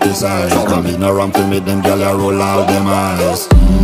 this Come in around to make them gyal a roll out them eyes. mm,